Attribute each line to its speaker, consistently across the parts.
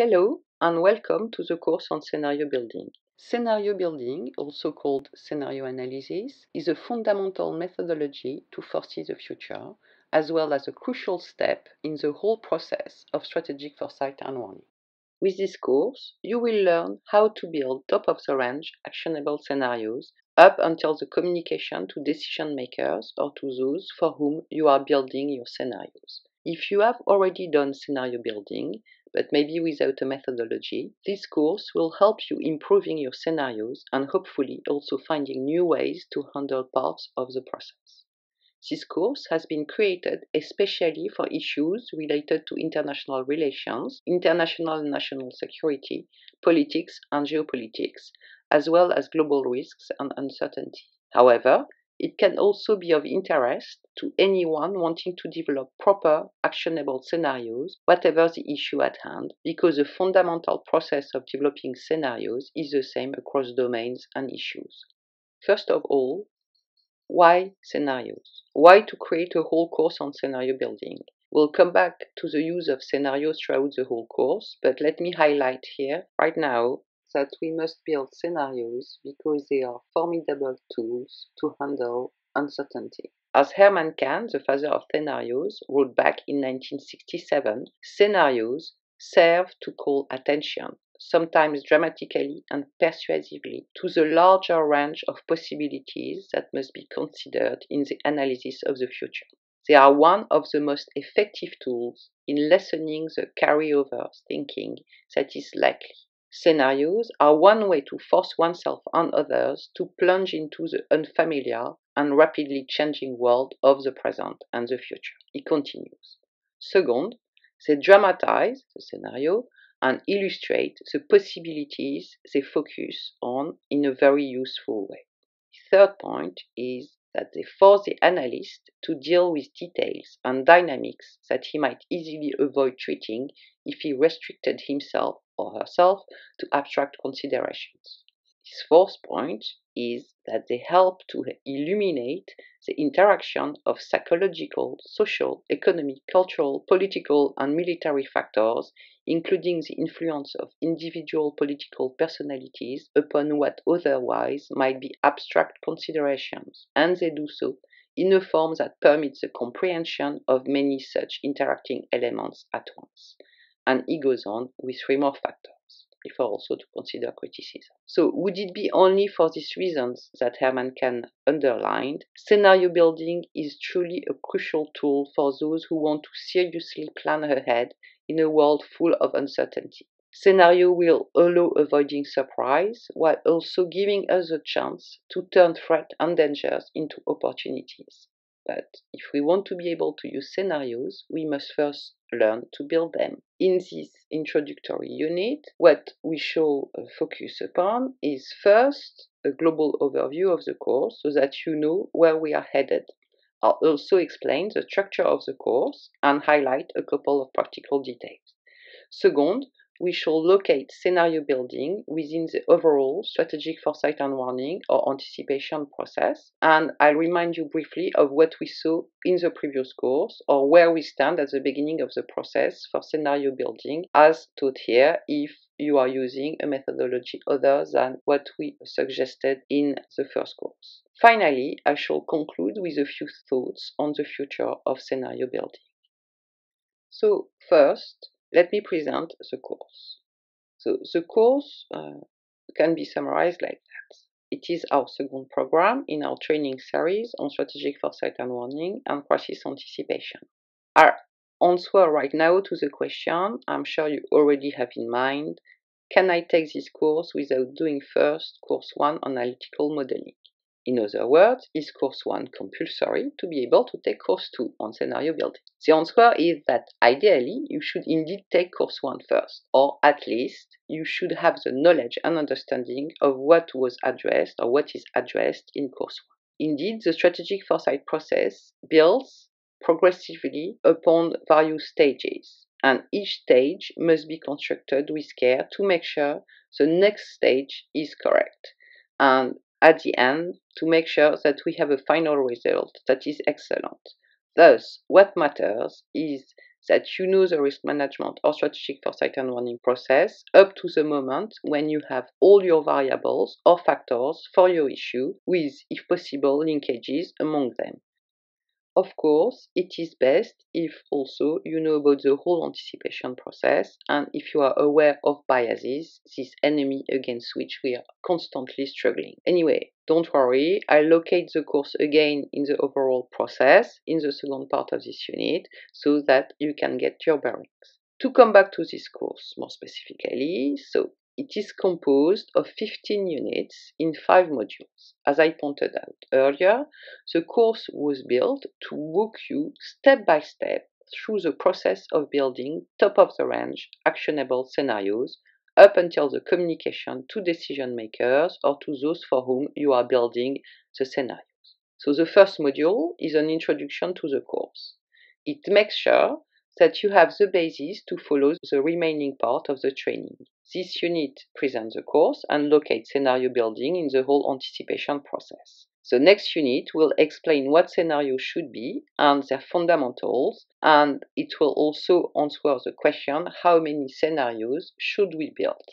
Speaker 1: Hello and welcome to the course on scenario building. Scenario building, also called scenario analysis, is a fundamental methodology to foresee the future, as well as a crucial step in the whole process of strategic foresight and warning. With this course, you will learn how to build top of the range actionable scenarios up until the communication to decision makers or to those for whom you are building your scenarios. If you have already done scenario building, but maybe without a methodology, this course will help you improving your scenarios and hopefully also finding new ways to handle parts of the process. This course has been created especially for issues related to international relations, international and national security, politics and geopolitics, as well as global risks and uncertainty. However, it can also be of interest to anyone wanting to develop proper, actionable scenarios, whatever the issue at hand, because the fundamental process of developing scenarios is the same across domains and issues. First of all, why scenarios? Why to create a whole course on scenario building? We'll come back to the use of scenarios throughout the whole course, but let me highlight here, right now, that we must build scenarios because they are formidable tools to handle uncertainty. As Herman Kahn, the father of scenarios, wrote back in 1967, scenarios serve to call attention, sometimes dramatically and persuasively, to the larger range of possibilities that must be considered in the analysis of the future. They are one of the most effective tools in lessening the carryover thinking that is likely Scenarios are one way to force oneself and others to plunge into the unfamiliar and rapidly changing world of the present and the future. He continues. Second, they dramatize the scenario and illustrate the possibilities they focus on in a very useful way. Third point is that they force the analyst to deal with details and dynamics that he might easily avoid treating if he restricted himself or herself to abstract considerations. His fourth point is that they help to illuminate the interaction of psychological, social, economic, cultural, political, and military factors, including the influence of individual political personalities upon what otherwise might be abstract considerations, and they do so in a form that permits the comprehension of many such interacting elements at once. And he goes on with three more factors before also to consider criticism. So would it be only for these reasons that Herman Kahn underlined, scenario building is truly a crucial tool for those who want to seriously plan ahead in a world full of uncertainty. Scenario will allow avoiding surprise while also giving us a chance to turn threat and dangers into opportunities. But if we want to be able to use scenarios, we must first learn to build them. In this introductory unit, what we shall uh, focus upon is first a global overview of the course so that you know where we are headed. I'll also explain the structure of the course and highlight a couple of practical details. Second, we shall locate scenario building within the overall strategic foresight and warning or anticipation process. And I'll remind you briefly of what we saw in the previous course or where we stand at the beginning of the process for scenario building as taught here if you are using a methodology other than what we suggested in the first course. Finally, I shall conclude with a few thoughts on the future of scenario building. So, first, let me present the course. So the course uh, can be summarized like that. It is our second program in our training series on strategic foresight and warning and crisis anticipation. Our answer right now to the question I'm sure you already have in mind can I take this course without doing first course 1 analytical modeling? In other words, is course 1 compulsory to be able to take course 2 on scenario building? The answer is that ideally you should indeed take course 1 first, or at least you should have the knowledge and understanding of what was addressed or what is addressed in course 1. Indeed, the strategic foresight process builds progressively upon various stages, and each stage must be constructed with care to make sure the next stage is correct. And at the end to make sure that we have a final result that is excellent. Thus, what matters is that you know the risk management or strategic foresight and warning process up to the moment when you have all your variables or factors for your issue with, if possible, linkages among them. Of course, it is best if also you know about the whole anticipation process and if you are aware of biases, this enemy against which we are constantly struggling. Anyway, don't worry, I'll locate the course again in the overall process in the second part of this unit so that you can get your bearings. To come back to this course more specifically, so it is composed of 15 units in 5 modules. As I pointed out earlier, the course was built to walk you step by step through the process of building top of the range actionable scenarios up until the communication to decision makers or to those for whom you are building the scenarios. So the first module is an introduction to the course. It makes sure that you have the basis to follow the remaining part of the training. This unit presents the course and locates scenario building in the whole anticipation process. The next unit will explain what scenarios should be and their fundamentals, and it will also answer the question how many scenarios should we build.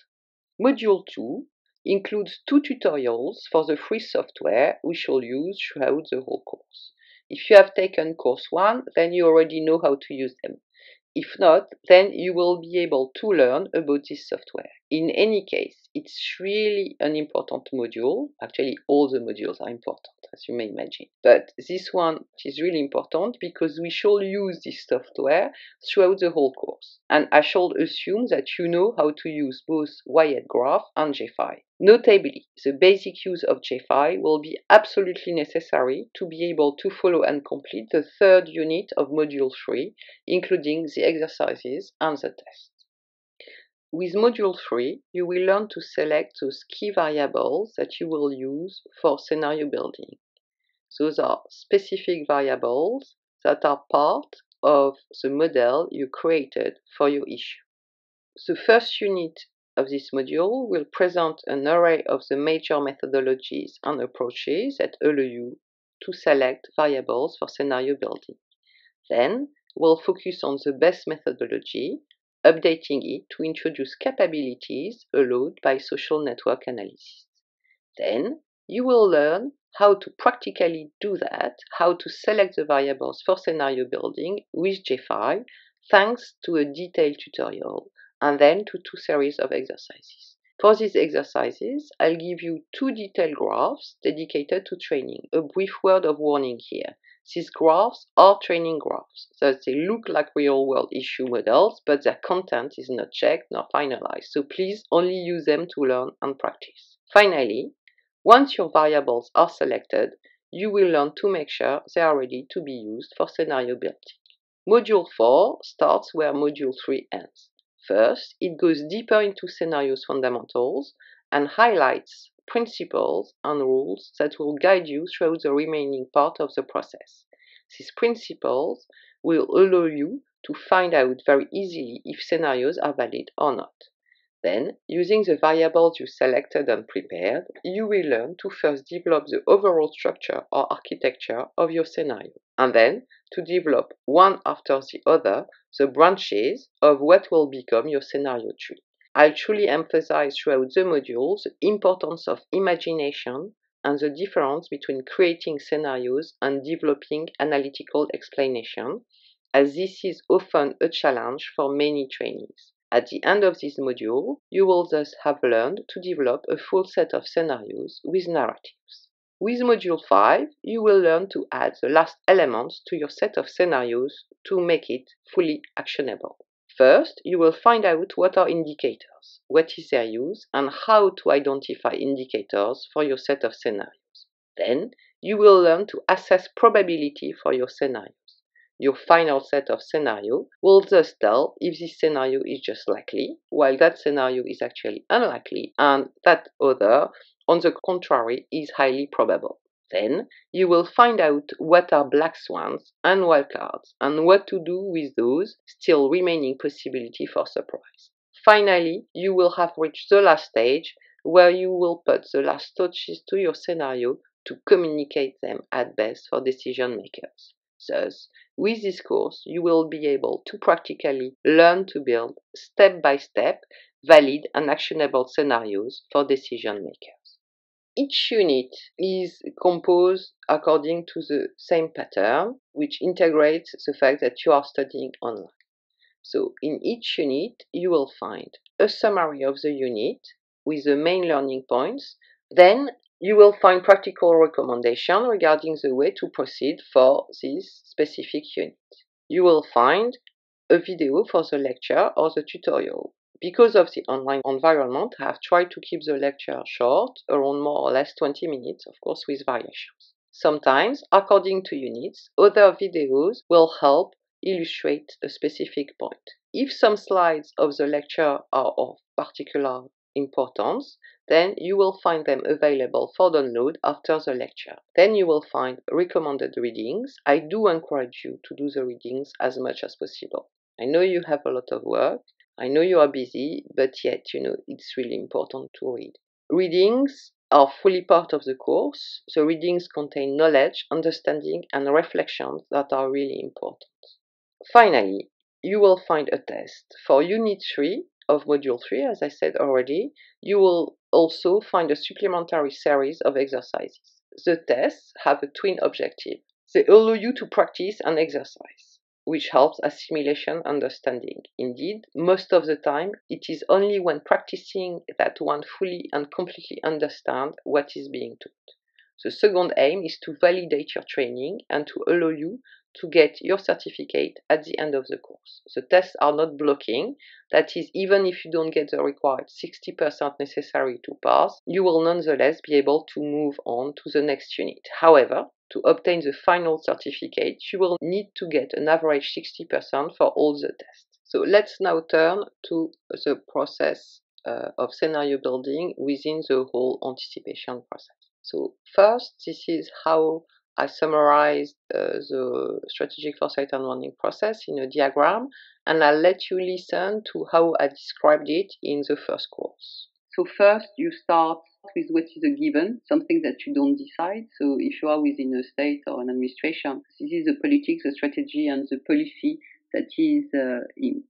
Speaker 1: Module 2 includes two tutorials for the free software we shall use throughout the whole course. If you have taken course 1, then you already know how to use them. If not, then you will be able to learn about this software. In any case, it's really an important module. Actually, all the modules are important, as you may imagine. But this one is really important because we shall use this software throughout the whole course. And I shall assume that you know how to use both yEd Graph and Gephi. Notably, the basic use of Gephi will be absolutely necessary to be able to follow and complete the third unit of Module 3, including the exercises and the tests. With Module 3, you will learn to select those key variables that you will use for scenario building. Those are specific variables that are part of the model you created for your issue. The first unit of this module will present an array of the major methodologies and approaches that allow you to select variables for scenario building. Then, we'll focus on the best methodology updating it to introduce capabilities allowed by social network analysis. Then you will learn how to practically do that, how to select the variables for scenario building with Gephi, thanks to a detailed tutorial, and then to two series of exercises. For these exercises, I'll give you two detailed graphs dedicated to training. A brief word of warning here. These graphs are training graphs, so they look like real-world issue models, but their content is not checked nor finalized, so please only use them to learn and practice. Finally, once your variables are selected, you will learn to make sure they are ready to be used for scenario building. Module 4 starts where Module 3 ends. First, it goes deeper into scenarios fundamentals and highlights principles and rules that will guide you throughout the remaining part of the process. These principles will allow you to find out very easily if scenarios are valid or not. Then, using the variables you selected and prepared, you will learn to first develop the overall structure or architecture of your scenario, and then to develop one after the other the branches of what will become your scenario tree. I'll truly emphasize throughout the modules the importance of imagination and the difference between creating scenarios and developing analytical explanation, as this is often a challenge for many trainees. At the end of this module, you will thus have learned to develop a full set of scenarios with narratives. With Module 5, you will learn to add the last elements to your set of scenarios to make it fully actionable. First, you will find out what are indicators, what is their use, and how to identify indicators for your set of scenarios. Then, you will learn to assess probability for your scenarios. Your final set of scenario will thus tell if this scenario is just likely, while that scenario is actually unlikely, and that other, on the contrary, is highly probable. Then you will find out what are black swans and wildcards and what to do with those still remaining possibility for surprise. Finally, you will have reached the last stage where you will put the last touches to your scenario to communicate them at best for decision makers. Thus, with this course, you will be able to practically learn to build step by step valid and actionable scenarios for decision makers. Each unit is composed according to the same pattern, which integrates the fact that you are studying online. So in each unit, you will find a summary of the unit with the main learning points. Then you will find practical recommendation regarding the way to proceed for this specific unit. You will find a video for the lecture or the tutorial. Because of the online environment, I have tried to keep the lecture short, around more or less 20 minutes, of course, with variations. Sometimes, according to units, other videos will help illustrate a specific point. If some slides of the lecture are of particular importance, then you will find them available for download after the lecture. Then you will find recommended readings. I do encourage you to do the readings as much as possible. I know you have a lot of work. I know you are busy, but yet, you know, it's really important to read. Readings are fully part of the course. The readings contain knowledge, understanding, and reflections that are really important. Finally, you will find a test. For Unit 3 of Module 3, as I said already, you will also find a supplementary series of exercises. The tests have a twin objective. They allow you to practice an exercise, which helps assimilation understanding. Indeed, most of the time, it is only when practicing that one fully and completely understands what is being taught. The second aim is to validate your training and to allow you to get your certificate at the end of the course. The tests are not blocking. That is, even if you don't get the required 60% necessary to pass, you will nonetheless be able to move on to the next unit. However, to obtain the final certificate, you will need to get an average 60% for all the tests. So let's now turn to the process uh, of scenario building within the whole anticipation process. So first, this is how I summarized uh, the strategic foresight and warning process in a diagram, and I'll let you listen to how I described it in the first course.
Speaker 2: So first, you start with what is a given, something that you don't decide. So if you are within a state or an administration, this is the politics, the strategy, and the policy that is uh, in,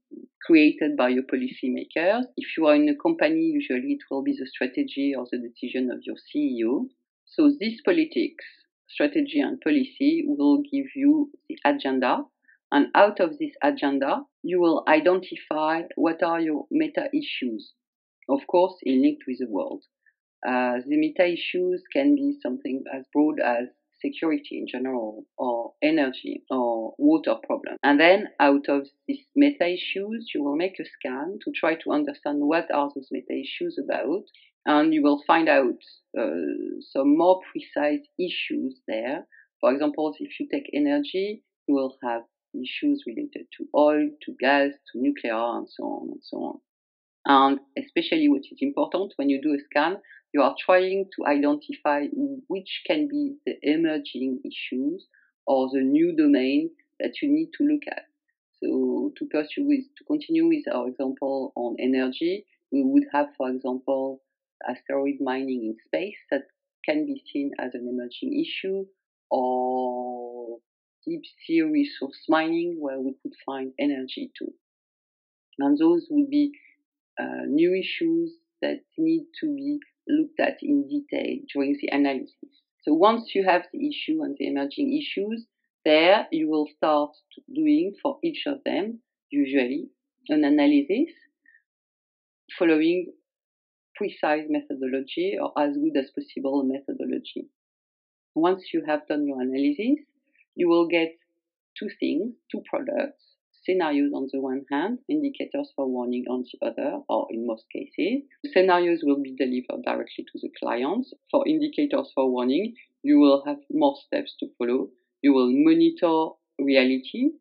Speaker 2: created by your policymakers. If you are in a company, usually it will be the strategy or the decision of your CEO. So this politics strategy and policy will give you the agenda. And out of this agenda, you will identify what are your meta issues, of course, in linked with the world. Uh, the meta issues can be something as broad as security in general, or energy, or water problem. And then out of these meta issues, you will make a scan to try to understand what are those meta issues about, and you will find out uh, some more precise issues there. For example, if you take energy, you will have issues related to oil, to gas, to nuclear, and so on and so on. And especially what is important when you do a scan, you are trying to identify which can be the emerging issues or the new domain that you need to look at. So to pursue with, to continue with our example on energy, we would have, for example, asteroid mining in space that can be seen as an emerging issue or deep sea resource mining where we could find energy too. And those would be uh, new issues that need to be looked at in detail during the analysis. So once you have the issue and the emerging issues, there you will start doing for each of them, usually, an analysis following precise methodology or as good as possible methodology. Once you have done your analysis, you will get two things, two products, scenarios on the one hand, indicators for warning on the other, or in most cases. Scenarios will be delivered directly to the clients. For indicators for warning, you will have more steps to follow. You will monitor reality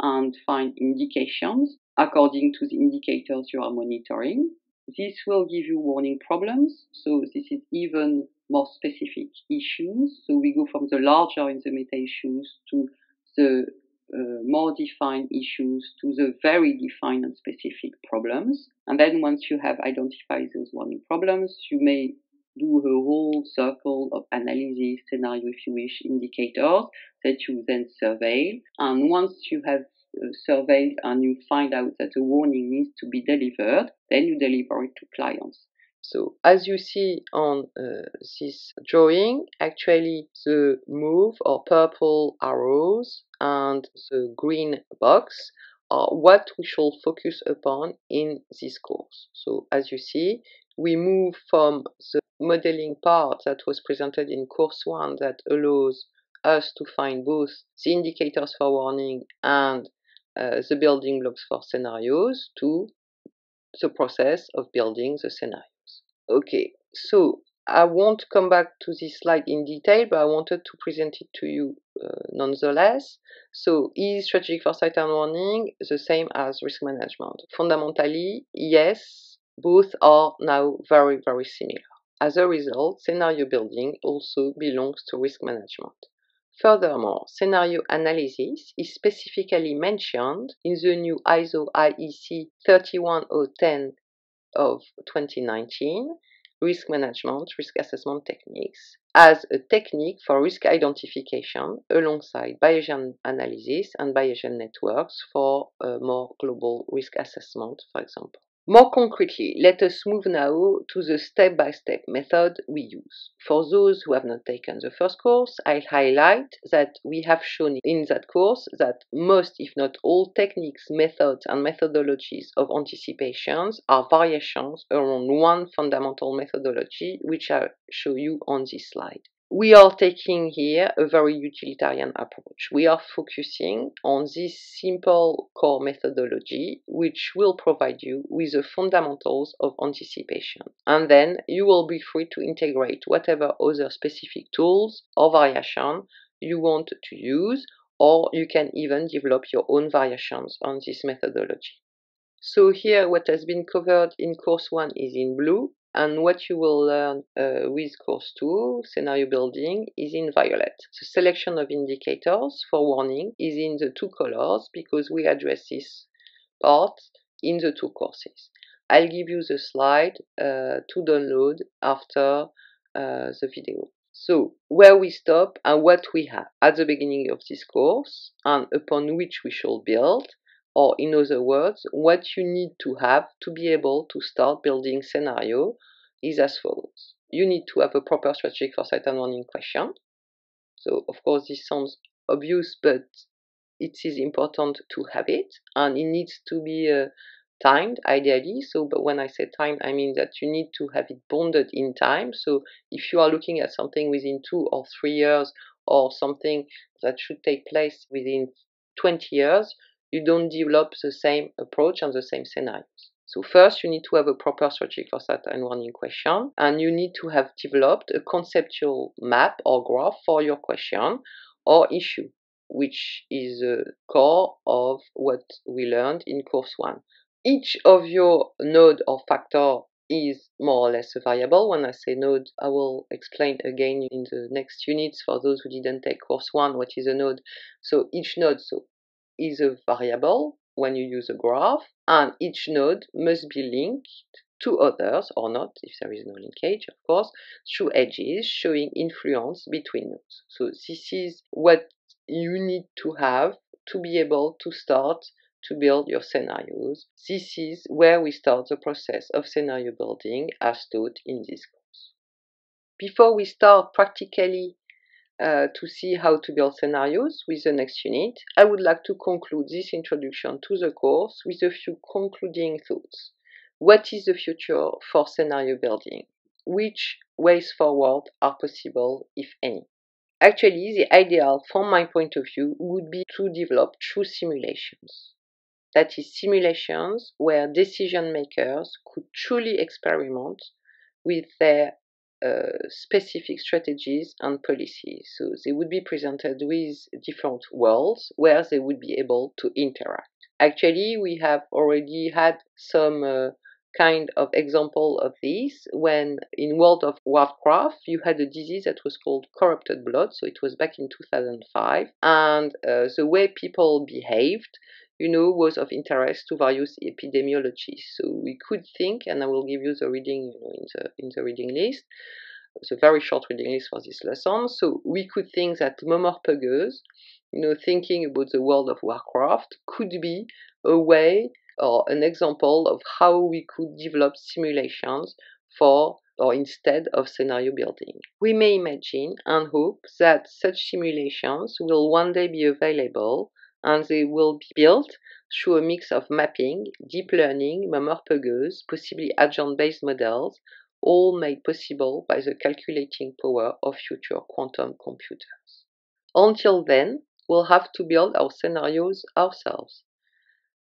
Speaker 2: and find indications according to the indicators you are monitoring. This will give you warning problems. So this is even more specific issues. So we go from the larger in the meta issues to the uh, more defined issues to the very defined and specific problems. And then once you have identified those warning problems, you may do a whole circle of analysis, scenario, if you wish, indicators that you then survey. And once you have uh, surveyed and you find out that a warning needs to be delivered, then you deliver it to clients.
Speaker 1: So as you see on uh, this drawing, actually the move or purple arrows and the green box are what we shall focus upon in this course. So as you see, we move from the modeling part that was presented in course one that allows us to find both the indicators for warning and uh, the building blocks for scenarios to the process of building the scenarios. Okay, so I won't come back to this slide in detail, but I wanted to present it to you uh, nonetheless. So is strategic foresight and warning the same as risk management? Fundamentally, yes, both are now very, very similar. As a result, scenario building also belongs to risk management. Furthermore, scenario analysis is specifically mentioned in the new ISO IEC 31010 of 2019, risk management, risk assessment techniques, as a technique for risk identification alongside Bayesian analysis and Bayesian networks for a more global risk assessment, for example. More concretely, let us move now to the step-by-step method we use. For those who have not taken the first course, I'll highlight that we have shown in that course that most, if not all, techniques, methods, and methodologies of anticipations are variations around one fundamental methodology, which I'll show you on this slide we are taking here a very utilitarian approach. We are focusing on this simple core methodology, which will provide you with the fundamentals of anticipation. And then you will be free to integrate whatever other specific tools or variation you want to use, or you can even develop your own variations on this methodology. So here what has been covered in course one is in blue, and what you will learn uh, with course 2, scenario building, is in violet. The selection of indicators for warning is in the two colors because we address this part in the two courses. I'll give you the slide uh, to download after uh, the video. So, where we stop and what we have at the beginning of this course and upon which we shall build, or in other words, what you need to have to be able to start building scenario is as follows. You need to have a proper strategic foresight and warning question. So of course this sounds obvious, but it is important to have it and it needs to be uh, timed ideally. So but when I say time I mean that you need to have it bonded in time. So if you are looking at something within two or three years or something that should take place within 20 years, you don't develop the same approach and the same scenarios. So first, you need to have a proper strategic foresight and warning question, and you need to have developed a conceptual map or graph for your question or issue, which is the core of what we learned in course one. Each of your node or factor is more or less a variable. When I say node, I will explain again in the next units for those who didn't take course one what is a node. So each node, so is a variable when you use a graph, and each node must be linked to others or not, if there is no linkage, of course, through edges showing influence between nodes. So this is what you need to have to be able to start to build your scenarios. This is where we start the process of scenario building as taught in this course. Before we start practically uh, to see how to build scenarios with the next unit, I would like to conclude this introduction to the course with a few concluding thoughts. What is the future for scenario building? Which ways forward are possible, if any? Actually, the ideal, from my point of view, would be to develop true simulations. That is, simulations where decision makers could truly experiment with their uh, specific strategies and policies. So they would be presented with different worlds where they would be able to interact. Actually, we have already had some uh, kind of example of this when in World of Warcraft you had a disease that was called corrupted blood. So it was back in 2005, and uh, the way people behaved you know, was of interest to various epidemiologists. So we could think, and I will give you the reading you know, in, the, in the reading list, it's a very short reading list for this lesson. So we could think that MMORPGs, you know, thinking about the world of Warcraft, could be a way or an example of how we could develop simulations for or instead of scenario building. We may imagine and hope that such simulations will one day be available and they will be built through a mix of mapping, deep learning, MMORPGs, possibly agent-based models, all made possible by the calculating power of future quantum computers. Until then, we'll have to build our scenarios ourselves,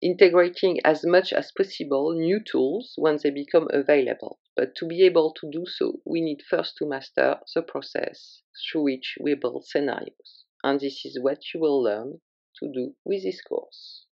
Speaker 1: integrating as much as possible new tools when they become available. But to be able to do so, we need first to master the process through which we build scenarios. And this is what you will learn to do with this course.